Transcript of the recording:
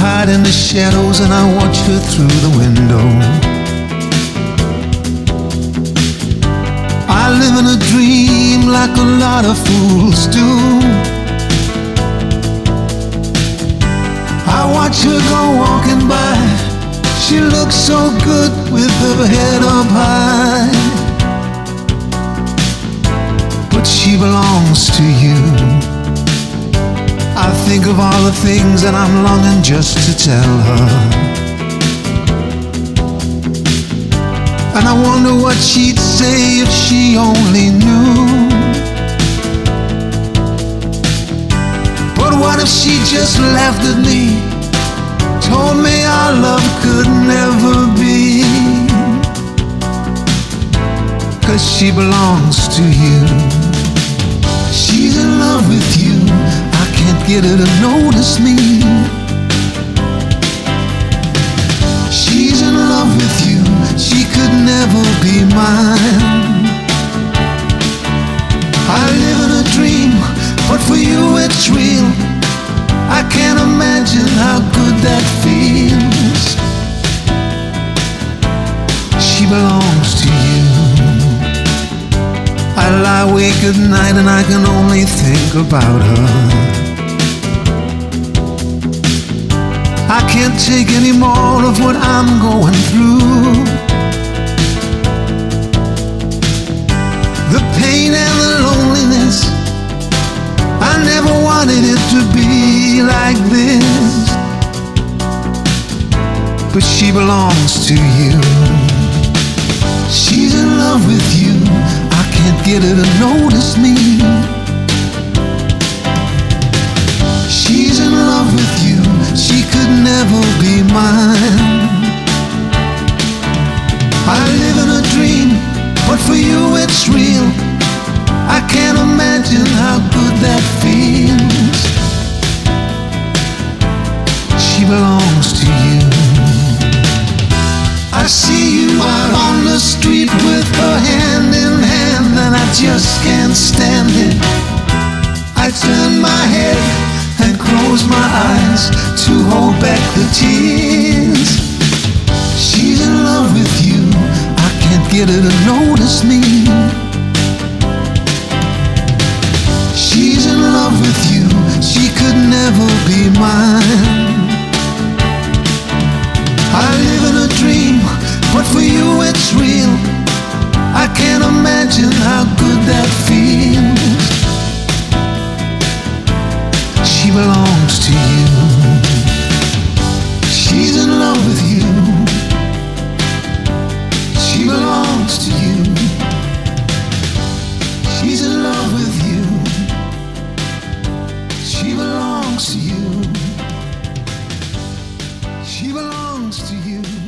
hide in the shadows and I watch her through the window. I live in a dream like a lot of fools do. I watch her go walking by. She looks so good with her head up high. But she belongs to you. I think of all the things that I'm longing just to tell her. And I wonder what she'd say if she only knew. But what if she just laughed at me? Told me our love could never be. Cause she belongs to you. Get her to notice me. She's in love with you. She could never be mine. I live in a dream, but for you it's real. I can't imagine how good that feels. She belongs to you. I lie awake at night and I can only think about her. Can't take any more of what I'm going through. The pain and the loneliness. I never wanted it to be like this. But she belongs to you. She's in love with you. I can't get her to notice me. Never be mine. I live in a dream, but for you it's real. I can't imagine how good that feels. She belongs to you. I see you out on the street with her hand in hand, and I just can't stand it. To hold back the tears. She's in love with you. I can't get her to notice me. She's in love with you. She could never be mine. I live in a dream, but for you it's real. I can't imagine how good that feels. She belongs to you. With you. She belongs to you. She's in love with you. She belongs to you. She belongs to you.